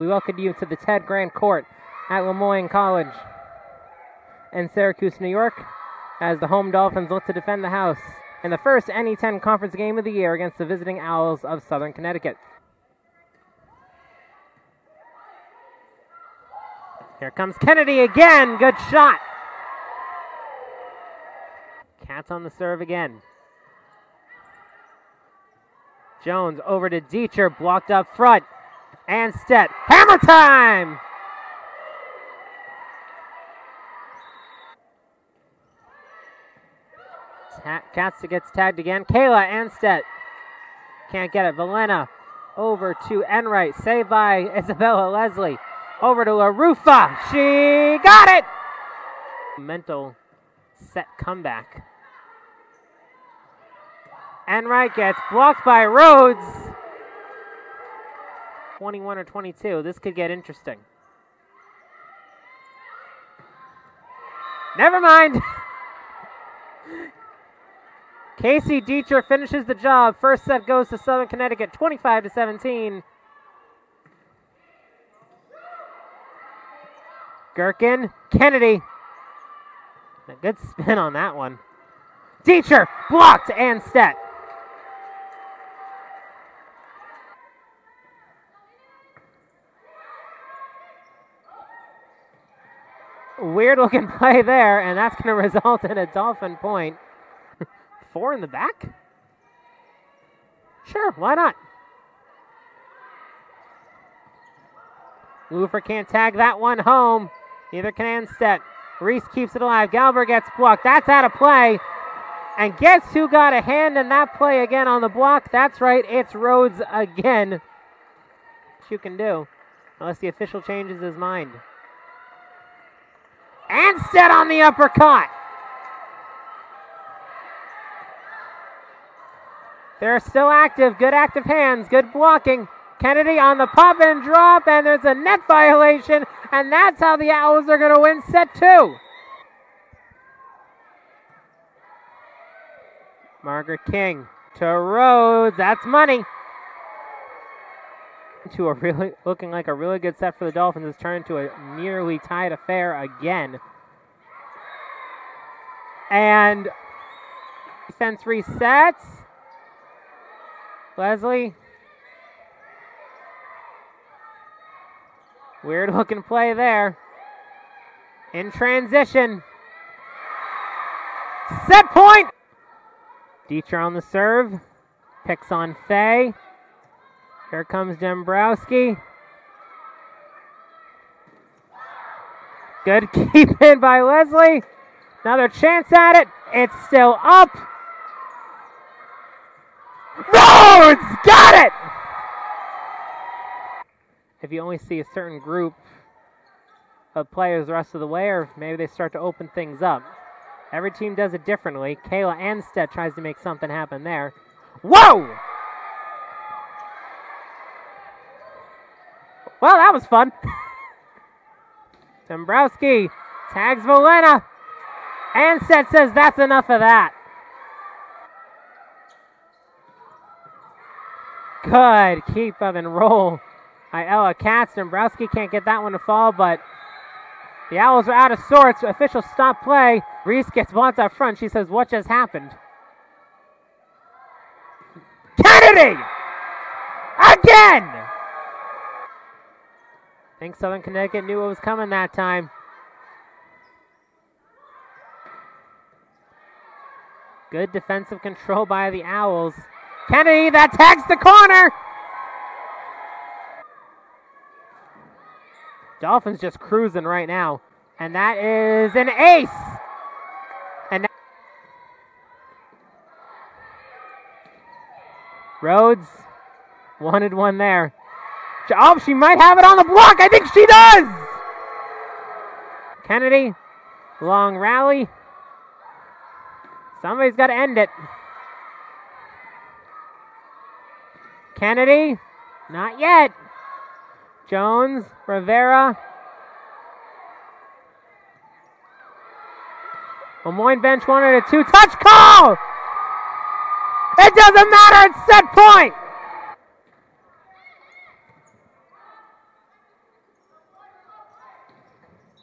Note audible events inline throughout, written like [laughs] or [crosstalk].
We welcome you to the Ted Grant Court at Le Moyne College in Syracuse, New York, as the home Dolphins look to defend the house in the first NE10 conference game of the year against the visiting Owls of Southern Connecticut. Here comes Kennedy again. Good shot. Katz on the serve again. Jones over to Deecher, blocked up front. Anstedt, hammer time! Katz gets tagged again. Kayla Anstedt can't get it. Valena over to Enright, saved by [laughs] Isabella Leslie. Over to LaRufa. She got it! Mental set comeback. Enright gets blocked by Rhodes. 21 or 22. This could get interesting. Never mind. [laughs] Casey Dieter finishes the job. First set goes to Southern Connecticut, 25 to 17. Gherkin, Kennedy. A good spin on that one. Dieter blocked Anstedt. Weird looking [laughs] play there, and that's going [laughs] to result in a Dolphin point. [laughs] Four in the back? Sure, why not? Lufer can't tag that one home. Neither can Anstedt. Reese keeps it alive. Galber gets blocked. That's out of play. And guess who got a hand in that play again on the block? That's right, it's Rhodes again. What you can do, unless the official changes his mind. Anstedt on the uppercut. They're still active. Good active hands. Good blocking. Kennedy on the pop and drop, and there's a net violation, and that's how the Owls are going to win set two. Margaret King to Rhodes. That's money. To a [laughs] really looking like a really good set for the Dolphins has turned into a nearly tied affair again. And defense resets. Leslie. Weird looking play there. In transition. Set point. Dieter on the serve. Picks on Fay. Here comes Dombrowski. Good keep [laughs] in by Leslie. Another chance at it. It's still up. Rhodes got it! If you only see a certain group of players the rest of the way, or maybe they start to open things up. Every team does it differently. Kayla Anstedt tries to make something happen there. Whoa! Well, that was fun. [laughs] Dombrowski tags Valena. Anstedt says that's enough of that. Good keep of and roll by Ella Katz. Dombrowski can't get that one to fall, but the Owls are out of sorts. Official stop play. Reese gets blocked up front. She says, What just happened? Kennedy! Again! I think Southern Connecticut knew what was coming that time. Good defensive control by the Owls. Kennedy, that tags the corner! Dolphins just cruising right now. And that is an ace! And Rhodes wanted one there. Oh, she might have it on the block. I think she does! Kennedy, long rally. Somebody's got to end it. Kennedy, not yet. Jones, Rivera. Le Moyne bench wanted a two touch call. It doesn't matter, it's set point.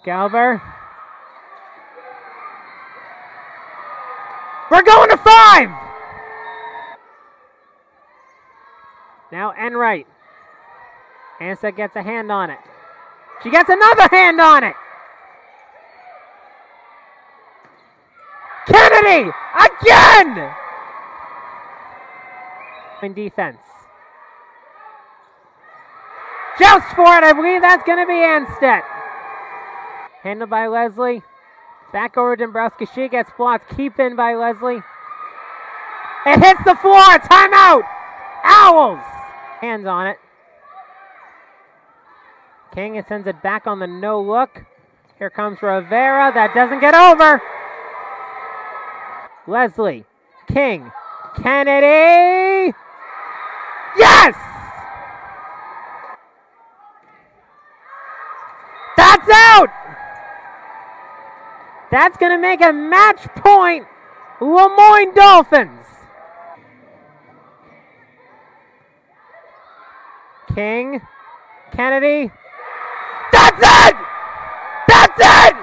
Galber. We're going to five! Now Enright. Anstedt gets a hand on it. She gets another hand on it! Kennedy! Again! In defense. Joust for it. I believe that's going to be Anstedt. Handled by Leslie. Back over to Dombrowski. She gets blocked. Keep in by Leslie. It hits the floor. Timeout. Owls. Hands on it. King sends it back on the no look. Here comes Rivera. That doesn't get over. Leslie. King. Kennedy. Yes! That's out! That's going to make a match point, Le Moyne Dolphins. King, Kennedy. That's it! That's it!